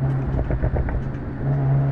うん。